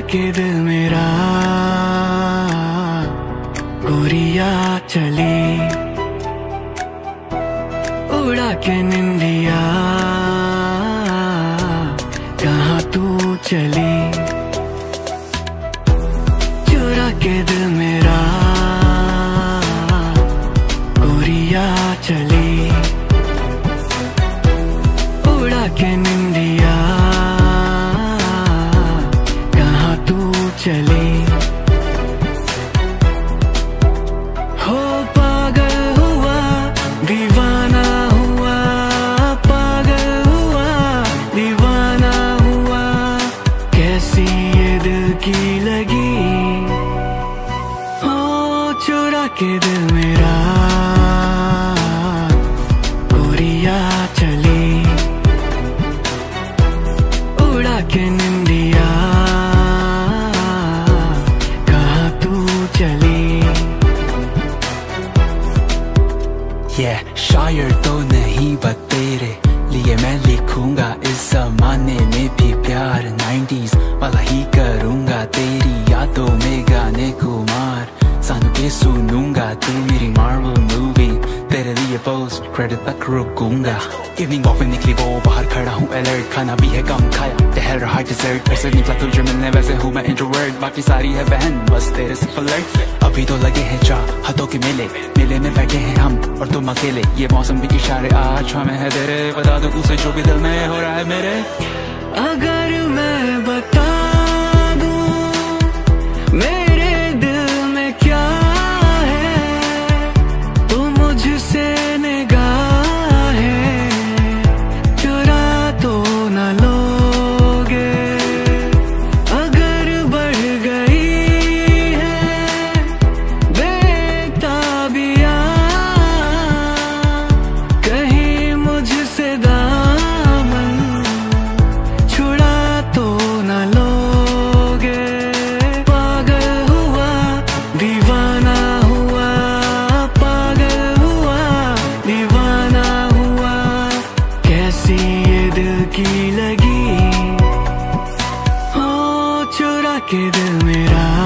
के दिल मेरा। गोरिया चली। उड़ा के निंदिया। कहाँ तू चली। चुरा के दिल मेरा। लगी हो चुरा के दिल मेरा। गोरिया चली। उड़ा के निंदिया। कहाँ तू चली? Yeah, शायर तो नहीं बट तेरे लिए मैं लिखूँगा इस जमाने में भी प्यार। 90s लिए पोस्ट क्रेडिट तक रुकूँगा इवनिंग वॉक में निकली वो बाहर खड़ा हूँ अलर्ट खाना भी है कम खाया टहल रहा डिजर्ट ऐसे निकला तुझे मिलने वैसे हूँ मैं इंट्रोवर्ट बाकी सारी है बहन बस तेरे से फ्लर्ट अभी तो लगे हैं चाह हाथों के मेले मेले में बैठे हैं हम और तुम अकेले ये मौसम भी इशारे आज हमें है तेरे बता दो उसे जो भी दिल में हो रहा है मेरे अगर मैं बता सी ये दिल की लगी। हो चुरा के दिल मेरा।